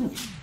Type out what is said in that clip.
Hmm.